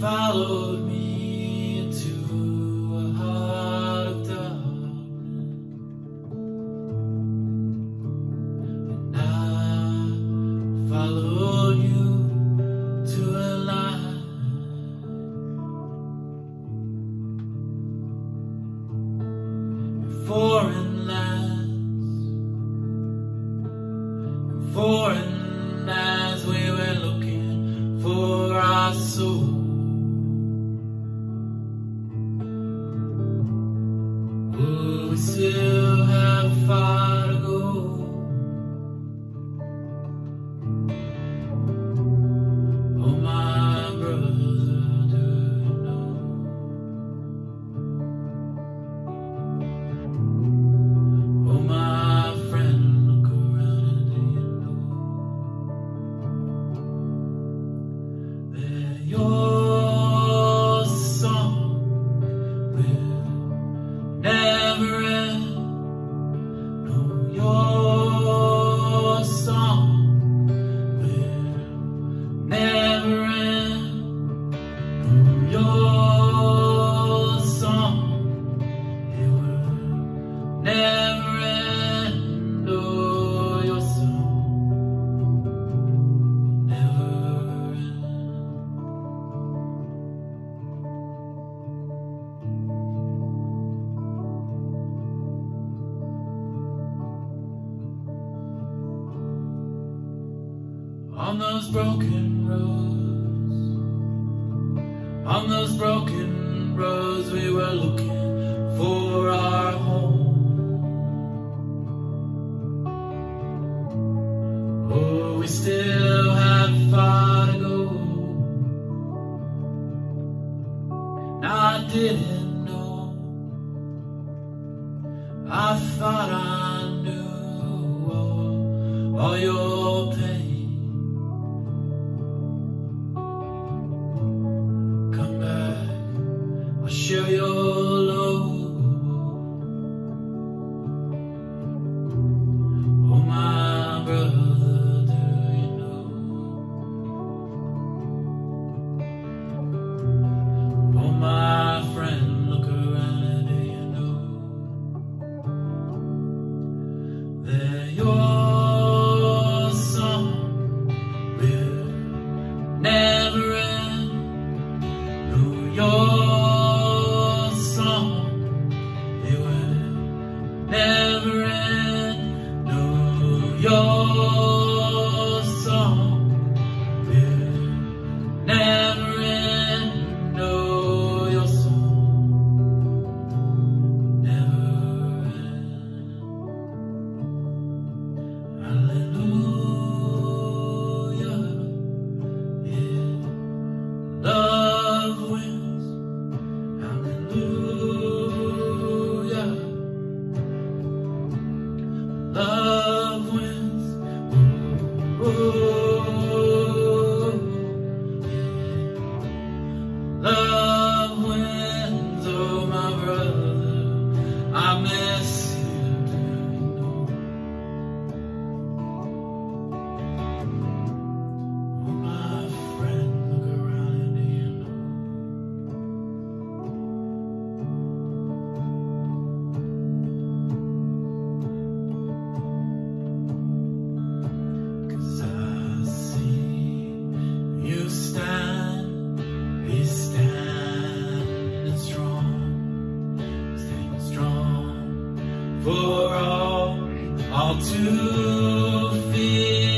followed me into a heart of darkness, and I followed you to a light. Foreign lands, foreign as we were looking for our soul. Still have far On those broken roads, on those broken roads, we were looking for our home. Oh, we still have far to go. Now I didn't know. I thought share your load. Oh, my brother, do you know? Oh, my friend, look around do you know that your never for all, all to feel.